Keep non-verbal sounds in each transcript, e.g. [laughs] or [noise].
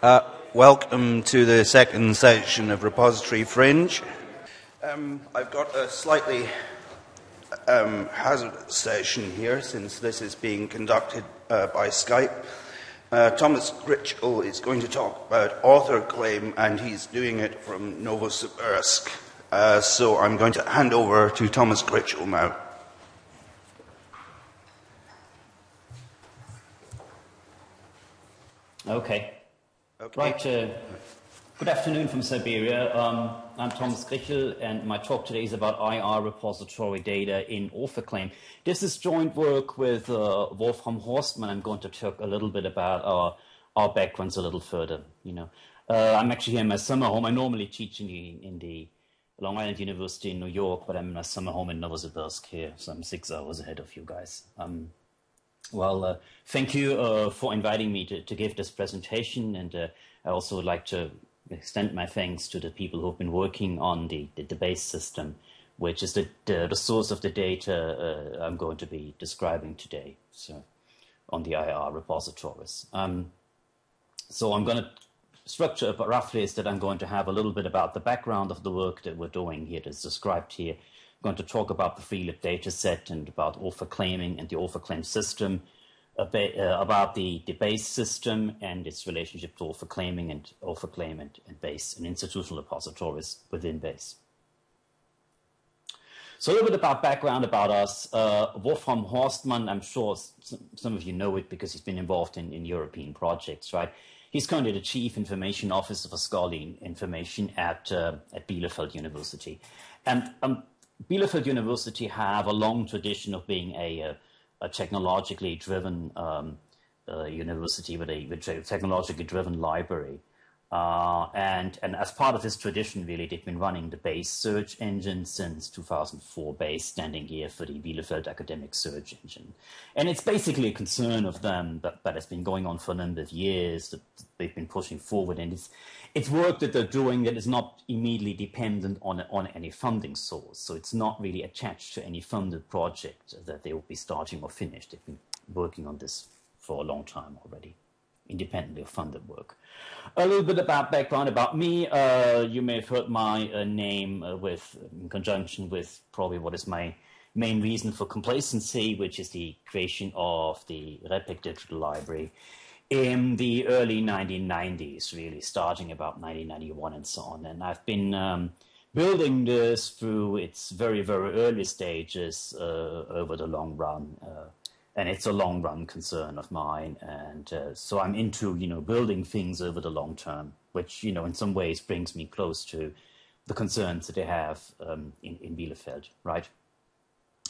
Uh, welcome to the second session of Repository Fringe. Um, I've got a slightly um, hazardous session here since this is being conducted uh, by Skype. Uh, Thomas Krichel is going to talk about author claim, and he's doing it from Novosibirsk. Uh, so I'm going to hand over to Thomas Krichel now. Okay. Okay. Right. Uh, good afternoon from Siberia. Um, I'm Thomas Krichel, and my talk today is about IR repository data in AuthorClaim. This is joint work with uh, Wolfram Horstmann. I'm going to talk a little bit about our, our backgrounds a little further. You know, uh, I'm actually here in my summer home. I normally teach in the, in the Long Island University in New York, but I'm in my summer home in Novosibirsk here, so I'm six hours ahead of you guys. Um, well, uh, thank you uh, for inviting me to, to, give this presentation, and uh, I also would like to extend my thanks to the people who've been working on the, the, base system, which is the, the, the source of the data uh, I'm going to be describing today, so on the IR repositories. Um, so I'm going to structure roughly is that I'm going to have a little bit about the background of the work that we're doing here that's described here, going to talk about the FreeLib data set and about author claiming and the author claim system, uh, about the, the base system and its relationship to author claiming and author claim and, and base and institutional repositories within base. So a little bit about background about us. Uh, Wolfram Horstmann, I'm sure some, some, of you know it because he's been involved in, in European projects, right? He's currently the Chief Information Officer for Scholarly Information at, uh, at Bielefeld University. And um, Bielefeld University have a long tradition of being a, a, a technologically driven um, uh, university with a, with a, technologically driven library. Uh, and, and as part of this tradition, really, they've been running the base search engine since 2004, base standing here for the Bielefeld Academic Search Engine. And it's basically a concern of them, but, but it's been going on for a number of years that they've been pushing forward. And it's, it's work that they're doing that is not immediately dependent on, on any funding source. So it's not really attached to any funded project that they will be starting or finished. They've been working on this for a long time already, independently of funded work. A little bit about background about me. Uh, you may have heard my uh, name uh, with, in conjunction with probably what is my main reason for complacency, which is the creation of the REPEC Digital Library in the early 1990s, really starting about 1991 and so on. And I've been um, building this through its very, very early stages uh, over the long run. Uh, and it's a long run concern of mine. And uh, so I'm into, you know, building things over the long term, which, you know, in some ways brings me close to the concerns that they have um, in, in Bielefeld, right?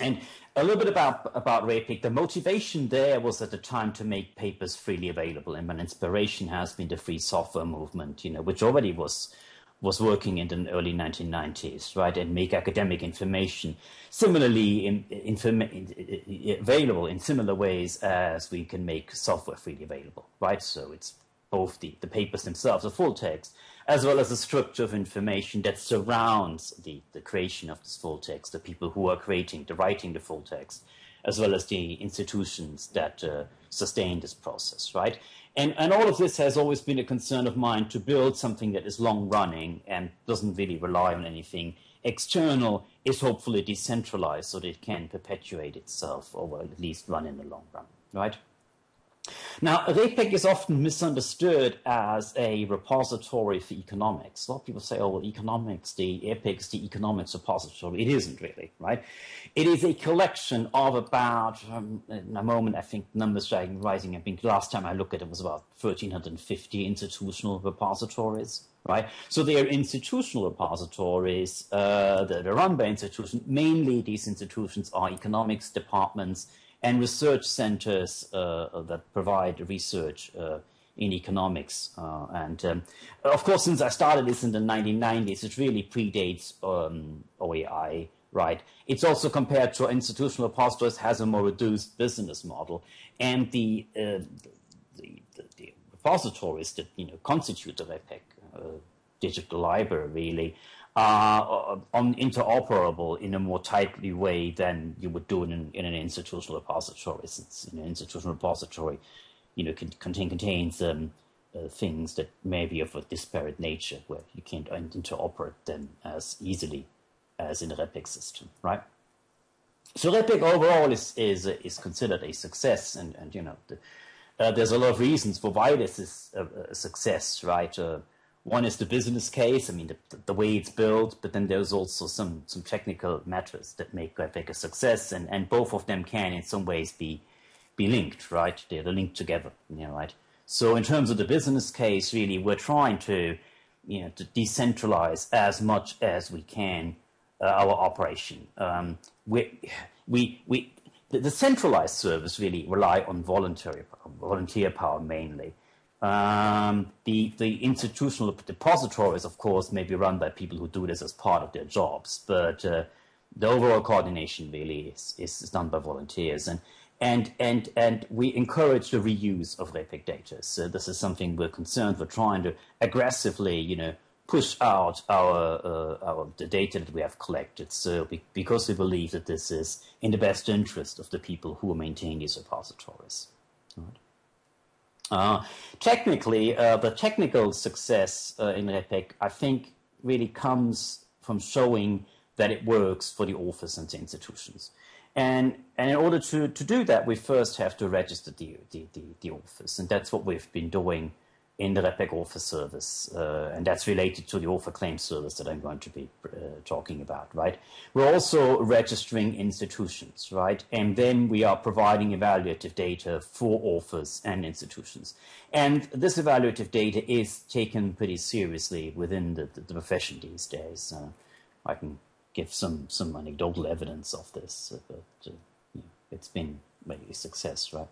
And a little bit about, about REPEC. The motivation there was at the time to make papers freely available. And my inspiration has been the free software movement, you know, which already was was working in the early 1990s, right, and make academic information similarly in, in, available in similar ways as we can make software freely available, right? So it's both the, the papers themselves, the full text, as well as the structure of information that surrounds the, the creation of this full text, the people who are creating, the writing the full text, as well as the institutions that uh, sustain this process, right? And, and all of this has always been a concern of mine to build something that is long running and doesn't really rely on anything external, is hopefully decentralized so that it can perpetuate itself or at least run in the long run, right? Now, REPEC is often misunderstood as a repository for economics. A lot of people say, oh, well, economics, the REPEC is the economics repository. It isn't really, right? It is a collection of about, um, in a moment, I think numbers are rising. I think last time I looked at it was about 1,350 institutional repositories, right? So they are institutional repositories uh, that are run by institutions. Mainly these institutions are economics departments and research centers uh, that provide research uh, in economics. Uh, and um, of course, since I started this in the 1990s, it really predates um, OAI, right? It's also compared to institutional repositories has a more reduced business model, and the uh, the, the, the, repositories that you know constitute the REPEC uh, digital library really uh, on interoperable in a more tightly way than you would do in, in an institutional repository. Since an institutional repository, you know, can, contain, contains um, uh, things that may be of a disparate nature, where you can't interoperate them as easily as in a REPEC system, right? So REPEC overall is is is considered a success, and and you know the, uh, there's a lot of reasons for why this is a, a success, right? Uh, one is the business case, I mean the, the, way it's built, but then there's also some some technical matters that make REPEC a success, and and both of them can in some ways be be linked, right? They're linked together, you know, right? So in terms of the business case, really, we're trying to you know to decentralize as much as we can uh, our operation. Um, we, we, we, the, the, centralized service really rely on voluntary volunteer power mainly. Um, the, the institutional depositories, of course, may be run by people who do this as part of their jobs, but uh, the overall coordination really is, is, done by volunteers. And, and, and, and we encourage the reuse of REPEC data. So this is something we're concerned. We're trying to aggressively, you know, push out our, uh, our the data that we have collected. So be, because we believe that this is in the best interest of the people who maintain these repositories. Uh, technically, uh, the technical success uh, in REPEC, I think, really comes from showing that it works for the authors and the institutions. And, and in order to, to do that, we first have to register the, the, the, the authors. And that's what we've been doing in the REPEC author service, uh, and that's related to the author claim service that I'm going to be uh, talking about, right? We're also registering institutions, right? And then we are providing evaluative data for authors and institutions. And this evaluative data is taken pretty seriously within the, the, the profession these days. Uh, I can give some, some anecdotal evidence of this, uh, but uh, it's been a success, right?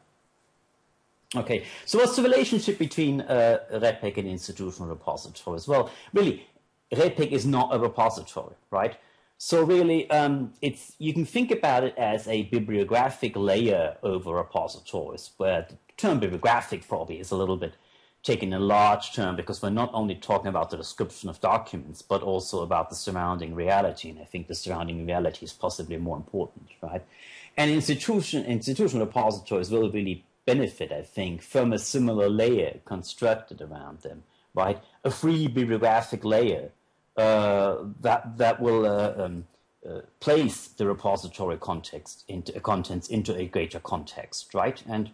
Okay, so what's the relationship between uh, REPEC and institutional repositories? Well, really, REPEC is not a repository, right? So really, um, it's you can think about it as a bibliographic layer over repositories, where the term bibliographic probably is a little bit taken a large term because we're not only talking about the description of documents, but also about the surrounding reality. And I think the surrounding reality is possibly more important, right? And institution, institutional repositories will really benefit, I think, from a similar layer constructed around them, right? A free bibliographic layer uh, that that will uh, um, uh, place the repository context into contents into a greater context, right? And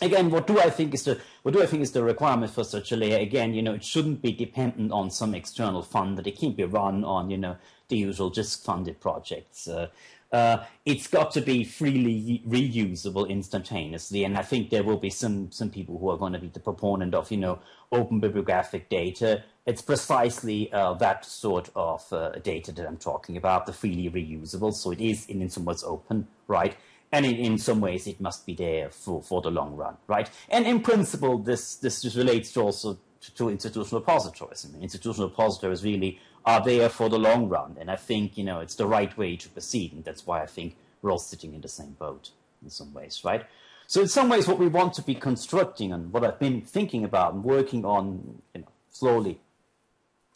again, what do I think is the what do I think is the requirement for such a layer? Again, you know, it shouldn't be dependent on some external fund that it can't be run on, you know, the usual just funded projects. Uh, uh, it's got to be freely reusable instantaneously. And I think there will be some, some people who are going to be the proponent of, you know, open bibliographic data. It's precisely uh, that sort of uh, data that I'm talking about, the freely reusable. So it is in, in some ways open, right? And in, in some ways it must be there for, for the long run, right? And in principle, this, this relates to also to, to institutional repositories. I mean, institutional repositories really are there for the long run. And I think, you know, it's the right way to proceed. And that's why I think we're all sitting in the same boat in some ways, right? So in some ways, what we want to be constructing and what I've been thinking about and working on, you know, slowly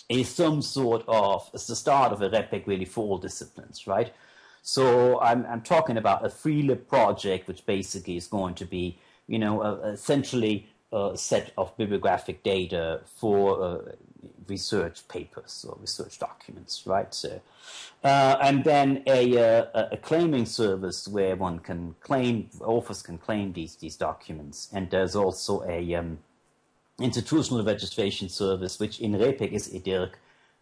is some sort of, it's the start of a REPEC really for all disciplines, right? So I'm, I'm talking about a FreeLib project, which basically is going to be, you know, uh, essentially a set of bibliographic data for uh, research papers or research documents, right? So, uh, and then a, uh, a, claiming service where one can claim, authors can claim these, these documents. And there's also a um, institutional registration service, which in REPEC is EDIRC,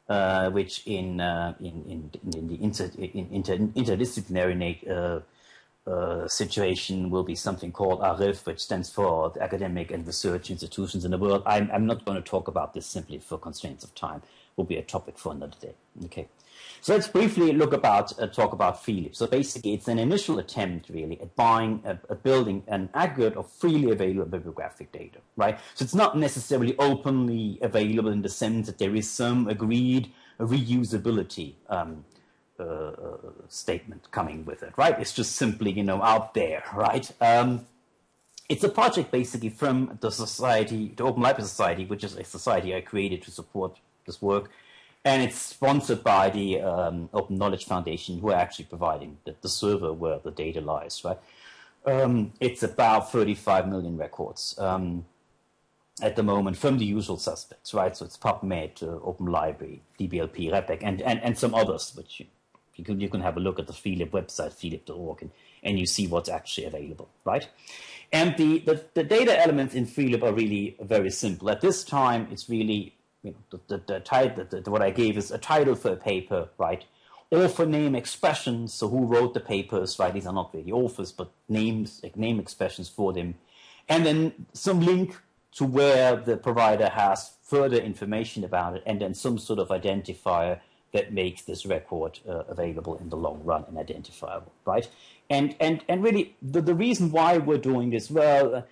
uh, which in, uh, in, in, in, the inter, in, inter, interdisciplinary uh, uh, situation will be something called ARIF, which stands for the Academic and Research Institutions in the World. I'm, I'm not going to talk about this simply for constraints of time. Will be a topic for another day. Okay. So let's briefly look about uh, talk about FreeLib. So basically, it's an initial attempt, really, at buying, a, a building an aggregate of freely available bibliographic data, right? So it's not necessarily openly available in the sense that there is some agreed reusability um, uh, statement coming with it, right? It's just simply, you know, out there, right? Um, it's a project basically from the society, the Open Library Society, which is a society I created to support this work. And it's sponsored by the um, Open Knowledge Foundation, who are actually providing the, the server where the data lies, right? Um, it's about 35 million records. Um, at the moment from the usual suspects, right? So it's PubMed, uh, Open Library, DBLP, REPEC, and, and, and some others, which you, can, you can have a look at the Philip website, philip.org, and, and you see what's actually available, right? And the, the, the data elements in Philip are really very simple. At this time, it's really, you know, the, the, title, what I gave is a title for a paper, right? Author name expressions, so who wrote the papers, right? These are not really authors, but names, like name expressions for them. And then some link to where the provider has further information about it, and then some sort of identifier that makes this record uh, available in the long run and identifiable, right? And and and really, the, the reason why we're doing this, well,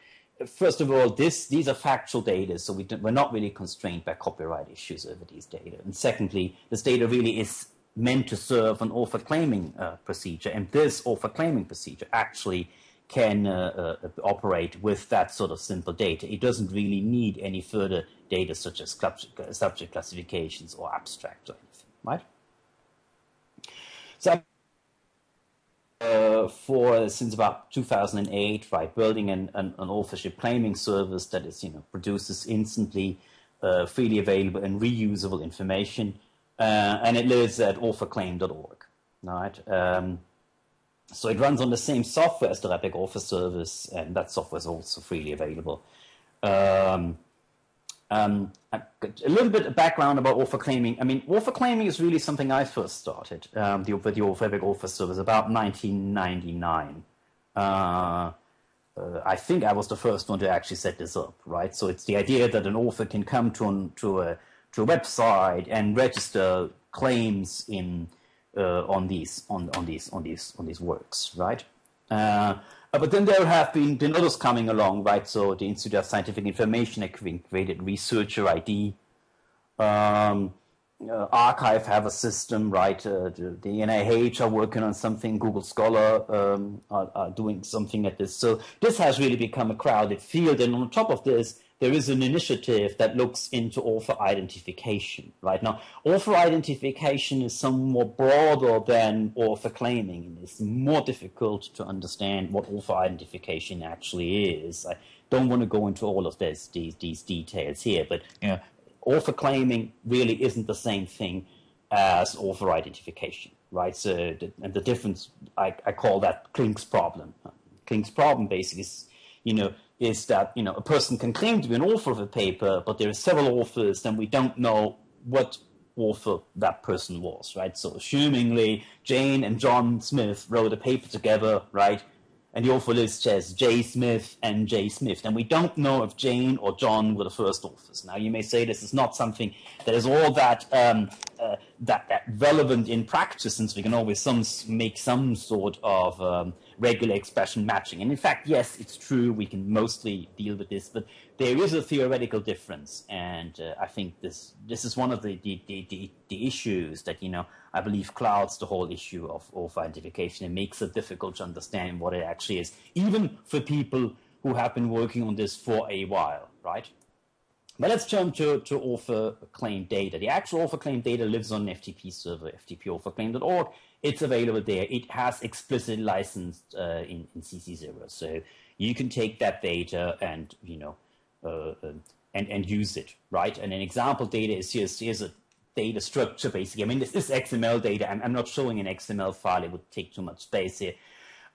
first of all, this these are factual data, so we we're not really constrained by copyright issues over these data. And secondly, this data really is meant to serve an author claiming uh, procedure, and this author claiming procedure actually can uh, uh, operate with that sort of simple data. It doesn't really need any further data such as subject classifications or abstracts or right? So uh, for since about 2008, right, building an, an, an, authorship claiming service that is, you know, produces instantly uh, freely available and reusable information, uh, and it lives at authorclaim.org, right? Um, so it runs on the same software as the REPEC author service, and that software is also freely available. Um, um, a little bit of background about author claiming. I mean, author claiming is really something I first started um, the, the REPEC author service about 1999. Uh, uh, I think I was the first one to actually set this up, right? So it's the idea that an author can come to, an, to, a, to a website and register claims in uh, on these on, on these on these on these works, right? Uh, but then there have been, been others coming along, right? So the Institute of Scientific Information created Researcher ID. Um, uh, arXiv have a system, right? Uh, the, the, NIH are working on something. Google Scholar um, are, are, doing something at this. So this has really become a crowded field. And on top of this, there is an initiative that looks into author identification. Right now, author identification is somewhat broader than author claiming, and it's more difficult to understand what author identification actually is. I don't want to go into all of this, these, these details here, but you know, author claiming really isn't the same thing as author identification, right? So, the, and the difference, I, I call that Klink's problem. Klink's problem basically is, you know, is that you know a person can claim to be an author of a paper, but there are several authors, and we don't know what author that person was, right? So, assumingly, Jane and John Smith wrote a paper together, right? And the author list says J. Smith and J. Smith, and we don't know if Jane or John were the first authors. Now, you may say this is not something that is all that um, uh, that, that relevant in practice, since we can always some make some sort of um, regular expression matching. And in fact, yes, it's true, we can mostly deal with this, but there is a theoretical difference. And uh, I think this, this is one of the, the, the, the, issues that, you know, I believe clouds the whole issue of author identification and makes it difficult to understand what it actually is, even for people who have been working on this for a while, right? But let's turn to, to author claim data. The actual author claim data lives on an FTP server, ftpauthorclaim.org. It's available there. It has explicit licensed uh, in, in CC0. So you can take that data and, you know, uh, um, and, and use it, right? And an example data is here's, here's a data structure, basically. I mean, this is XML data. I'm, I'm not showing an XML file. It would take too much space here.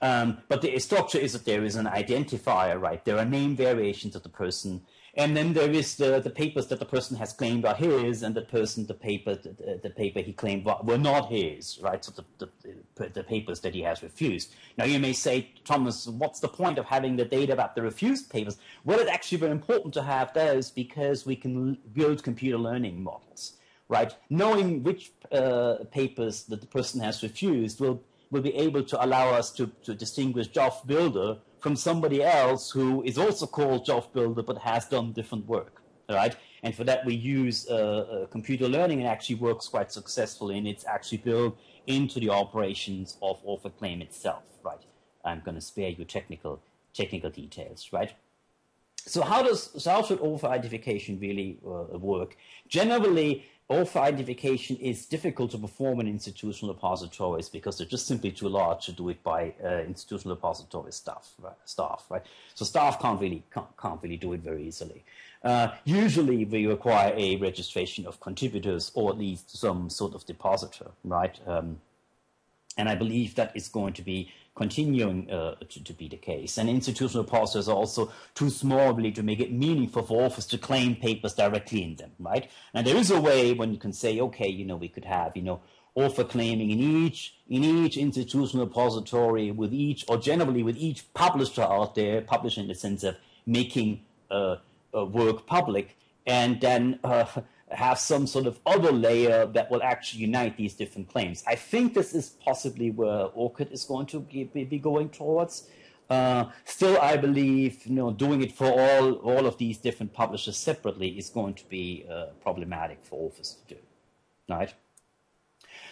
Um, but the structure is that there is an identifier, right? There are name variations of the person and then there is the, the papers that the person has claimed are his, and the person, the paper, the, the paper he claimed were, not his, right? So the, the, the, papers that he has refused. Now you may say, Thomas, what's the point of having the data about the refused papers? Well, it's actually very important to have those because we can build computer learning models, right? Knowing which uh, papers that the person has refused will will be able to allow us to, to distinguish Joff Builder from somebody else who is also called Job Builder but has done different work, right? And for that we use uh, uh, computer learning and actually works quite successfully and it's actually built into the operations of author claim itself, right? I'm going to spare you technical technical details, right? So how does so how should author identification really uh, work? Generally, author identification is difficult to perform in institutional repositories because they're just simply too large to do it by uh, institutional repository staff, right? staff, right? So staff can't really can't, can't really do it very easily. Uh, usually, we require a registration of contributors or at least some sort of depositor, right? Um, and I believe that is going to be continuing uh, to, to, be the case. And institutional repositories are also too small really to make it meaningful for authors to claim papers directly in them, right? And there is a way when you can say, okay, you know, we could have, you know, author claiming in each in each institutional repository with each or generally with each publisher out there, publisher in the sense of making uh, uh, work public, and then uh, have some sort of other layer that will actually unite these different claims. I think this is possibly where ORCID is going to be, going towards. Uh, still, I believe you know doing it for all all of these different publishers separately is going to be uh, problematic for authors to do, right?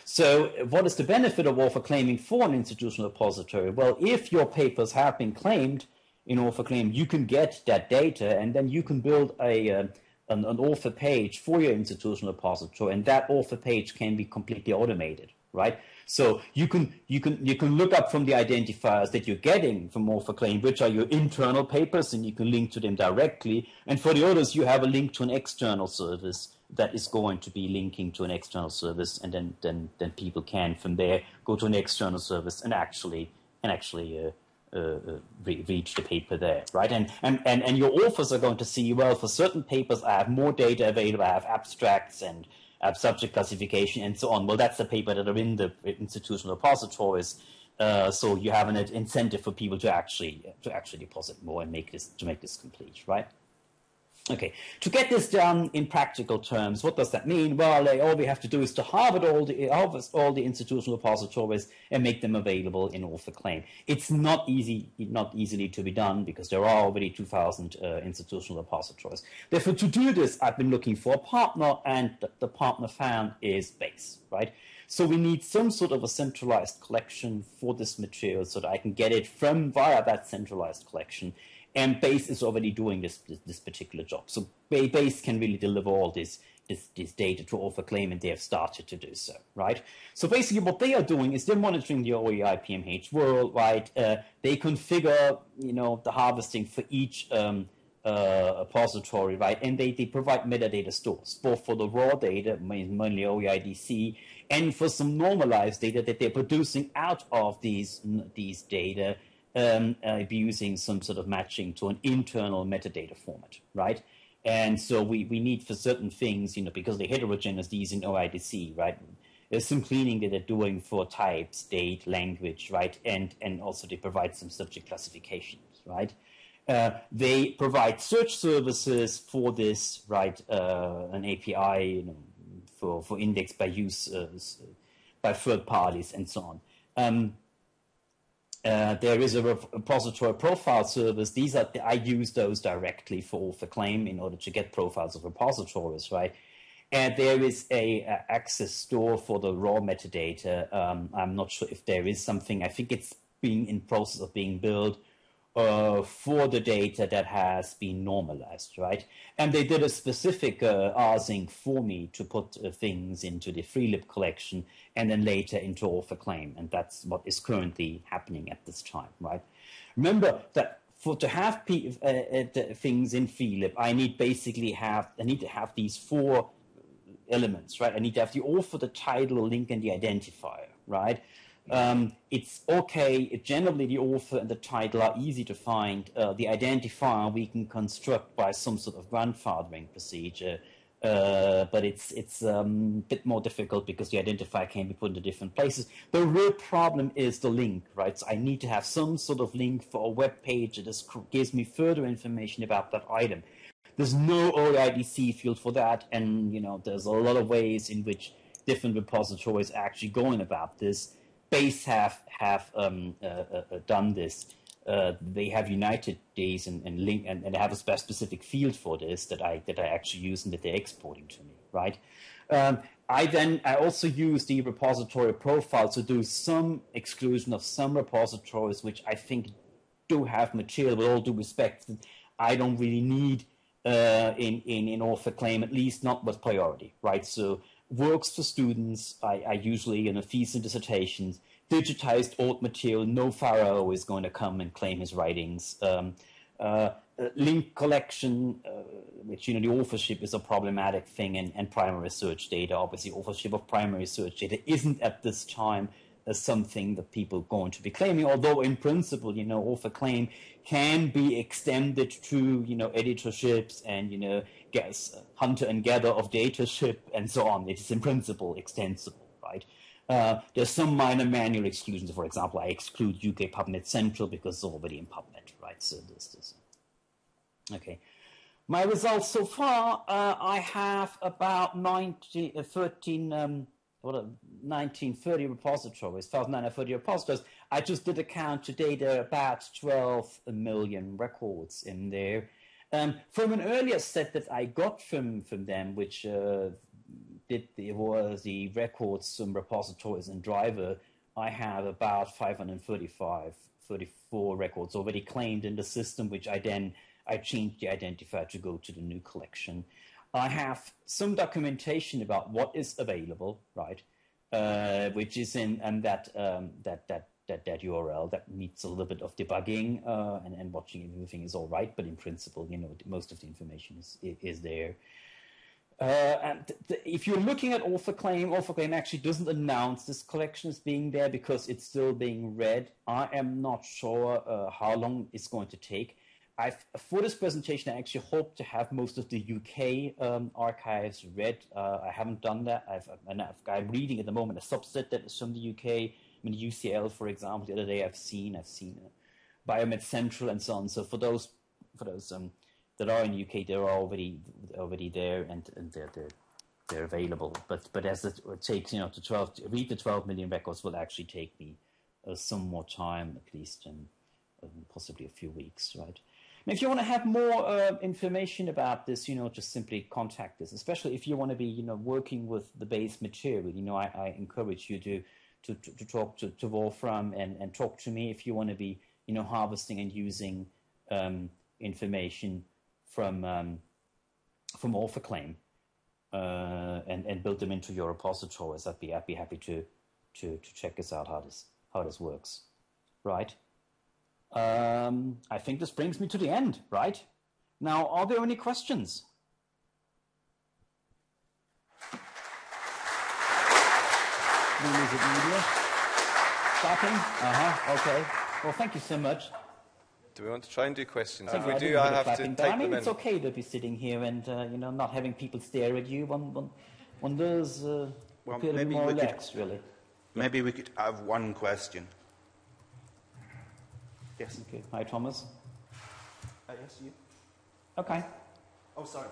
So, what is the benefit of author claiming for an institutional repository? Well, if your papers have been claimed in author claim, you can get that data, and then you can build a uh, an, an author page for your institutional repository, and that author page can be completely automated, right? So you can you can you can look up from the identifiers that you're getting from author claim, which are your internal papers, and you can link to them directly. And for the others, you have a link to an external service that is going to be linking to an external service, and then then then people can from there go to an external service and actually and actually uh, uh, uh, re- reach the paper there, right? And, and, and, and your authors are going to see, well, for certain papers, I have more data available, I have abstracts and I have subject classification and so on. Well, that's the paper that are in the institutional repositories. Uh, so you have an incentive for people to actually to actually deposit more and make this to make this complete, right? Okay, to get this done in practical terms, what does that mean? Well, all we have to do is to harvest all the harvest all the institutional repositories and make them available in author claim. It's not easy, not easily to be done because there are already 2,000 uh, institutional repositories. Therefore, to do this, I've been looking for a partner, and the, the partner found is Base, right? So we need some sort of a centralized collection for this material so that I can get it from via that centralized collection and Base is already doing this, this, this particular job. So Base can really deliver all this, this, this data to author claim, and they have started to do so, right? So basically, what they are doing is they're monitoring the OAI-PMH world, right? Uh, they configure, you know, the harvesting for each um, uh, repository, right? And they, they provide metadata stores, both for the raw data, mainly OEIDC, and for some normalized data that they're producing out of these these data um, uh, be using some sort of matching to an internal metadata format, right? And so we, we need for certain things, you know, because they're heterogeneous, these in OIDC, right? There's some cleaning that they're doing for types, date, language, right? And, and also they provide some subject classifications, right? Uh, they provide search services for this, right? Uh, an API you know, for, for index by use uh, by third parties and so on. Um, uh, there is a repository profile service. These are I use those directly for author claim in order to get profiles of repositories, right? And there is a, a access store for the raw metadata. Um, I'm not sure if there is something. I think it's being in process of being built uh, for the data that has been normalized, right? And they did a specific uh, for me to put uh, things into the freelib collection and then later into author claim, and that's what is currently happening at this time, right? Remember that for to have P, uh, uh things in freelib, I need basically have I need to have these four elements, right? I need to have the author, the title, link, and the identifier, right? Um, it's okay. Generally, the author and the title are easy to find. Uh, the identifier we can construct by some sort of grandfathering procedure, uh, but it's it's um, a bit more difficult because the identifier can be put into different places. The real problem is the link, right? So I need to have some sort of link for a web page that gives me further information about that item. There's no OIDC field for that, and you know there's a lot of ways in which different repositories are actually going about this. Base have have um, uh, uh, uh, done this. They have united these and, and link and, and have a specific field for this that I that I actually use and that they're exporting to me, right? Um, I then I also use the repository profile to do some exclusion of some repositories which I think do have material. With all due respect, that I don't really need uh, in in in author claim, at least not with priority, right? So works for students. I, I usually, in a thesis and dissertations, digitized old material. No Pharaoh is going to come and claim his writings. Um, uh, uh, link collection, uh, which, you know, the authorship is a problematic thing, and, and primary search data. Obviously, authorship of primary search data isn't at this time uh, something that people are going to be claiming, although in principle, you know, author claim can be extended to, you know, editorships and, you know, guess, hunter and gather of dataship and so on. It is in principle extensible, right? Uh, there's some minor manual exclusions. For example, I exclude UK PubMed Central because it's already in PubMed, right? So this, this. Okay. My results so far, uh, I have about 90, uh, 13, um, what, a 1930 repositories, 1,930 repositories. I just did a count today. There are about 12 million records in there. Um, from an earlier set that I got from, from them, which uh, did the, was the records, some repositories and driver, I have about 535, 34 records already claimed in the system, which I then I changed the identifier to go to the new collection. I have some documentation about what is available, right? Uh, which is in and that um, that that that that URL that needs a little bit of debugging uh, and, and watching if everything is all right. But in principle, you know, most of the information is is there. Uh, and th- if you're looking at author claim, author claim actually doesn't announce this collection as being there because it's still being read. I am not sure uh, how long it's going to take. I've, for this presentation, I actually hope to have most of the UK um, archives read. Uh, I haven't done that. I've, and I've, I'm reading at the moment a subset that is from the UK. I mean, UCL, for example, the other day I've seen, I've seen uh, Biomed Central and so on. So for those, for those um, that are in the UK, they're already already there and, and they're, they're they're available. But but as it takes, you know, to 12 to read the 12 million records will actually take me uh, some more time, at least, and um, possibly a few weeks, right? And if you want to have more uh, information about this, you know, just simply contact us. Especially if you want to be, you know, working with the base material. You know, I, I encourage you to to, to, talk to, to Wolfram and, and talk to me if you want to be, you know, harvesting and using um, information from um, from AuthorClaim uh, and and build them into your repositories. I'd be I'd be happy to to to check this out how this how this works, right? Um, I think this brings me to the end, right? Now, are there any questions? Music media. Starting? Uh-huh, okay. Well, thank you so much. Do we want to try and do questions? Uh, if we I do, I have clapping, to take I mean, them it's in. okay to be sitting here and, uh, you know, not having people stare at you. One, one, one does uh, Well, appear to be maybe more we could- relaxed, really. Maybe we could have one question. Yes. Okay. Hi, Thomas. Uh, yes, you. Okay. Oh, sorry.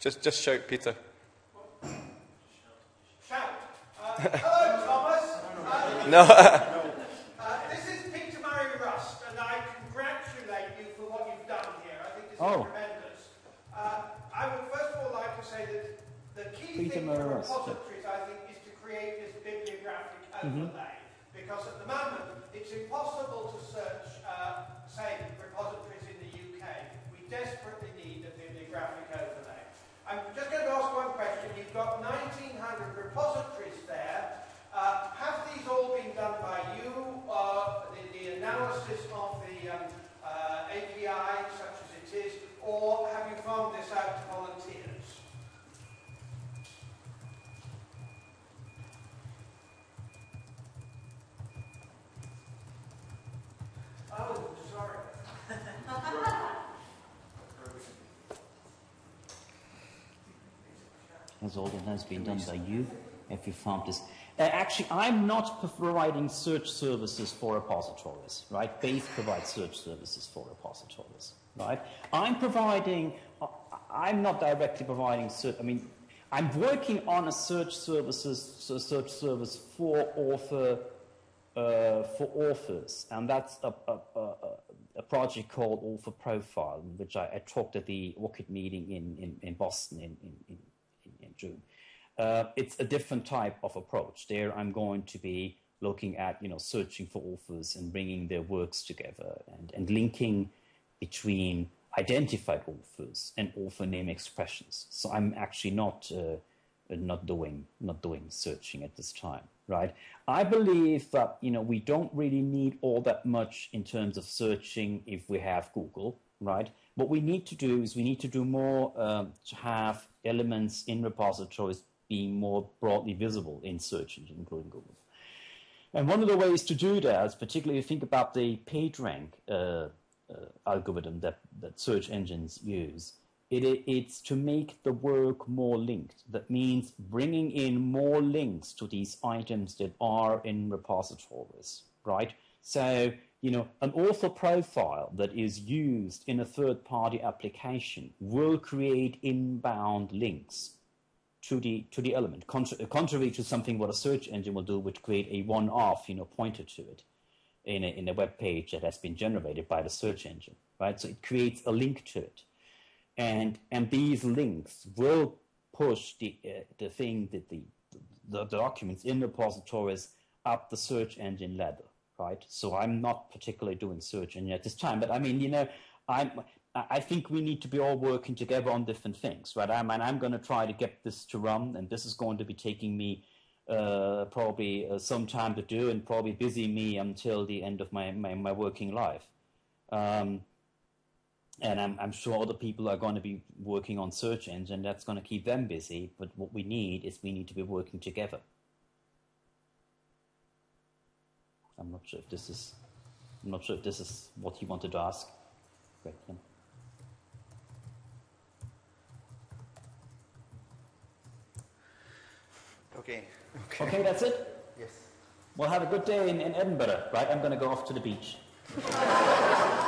Just, just shout, Peter. Shout. Uh, hello, Thomas. [laughs] No. Uh, this is Peter Murray Rust, and I congratulate you for what you've done here. I think this Oh. is tremendous. Uh, I would first of all like to say that the key Peter thing Murray for Rust, yeah. Mm-hmm. repositories, I think, is to create this bibliographic overlay. Because at the moment, it's impossible to search, uh, say, repositories in the UK. We desperately need a bibliographic overlay. I'm just going to ask one question. You've got 1,900 repositories there. Uh, have these all been done by you? Uh, the, the analysis of the um, uh, API, such as it is, or have you farmed this out to volunteers? Oh, sorry. Has all that has been done by you? Have you found this? Uh, actually, I'm not providing search services for repositories, right? Base provides search services for repositories, right? I'm providing, uh, I'm not directly providing search, I mean, I'm working on a search services, so search service for author, uh, for authors, and that's a, a, a, a project called Author Profile, which I, I talked at the ORCID meeting in, in, in Boston in, in, in, June. Uh, it's a different type of approach. There, I'm going to be looking at you know searching for authors and bringing their works together and, and linking between identified authors and author name expressions. So I'm actually not uh, not doing not doing searching at this time. right? I believe that you know we don't really need all that much in terms of searching if we have Google, right? What we need to do is we need to do more um, to have elements in repositories being more broadly visible in search engines, including Google. And one of the ways to do that is particularly if you think about the PageRank uh, uh, algorithm that, that search engines use. It, it's to make the work more linked. That means bringing in more links to these items that are in repositories, right? So, you know, an author profile that is used in a third party application will create inbound links to the to the element, contra- contrary to something what a search engine will do, which create a one-off, you know, pointer to it in a, in a web page that has been generated by the search engine, right? So it creates a link to it, and and these links will push the uh, the thing that the, the the documents in repositories up the search engine ladder, right? So I'm not particularly doing search engine at this time, but I mean, you know, I'm I think we need to be all working together on different things, right? I mean, I'm going to try to get this to run, and this is going to be taking me uh, probably uh, some time to do, and probably busy me until the end of my my, my working life. Um, and I'm, I'm sure other people are going to be working on search engine. That's going to keep them busy. But what we need is we need to be working together. I'm not sure if this is. I'm not sure if this is what you wanted to ask. Great. Yeah. Okay. Okay. okay, that's it? Yes. Well, have a good day in, in Edinburgh, right? I'm going to go off to the beach. [laughs]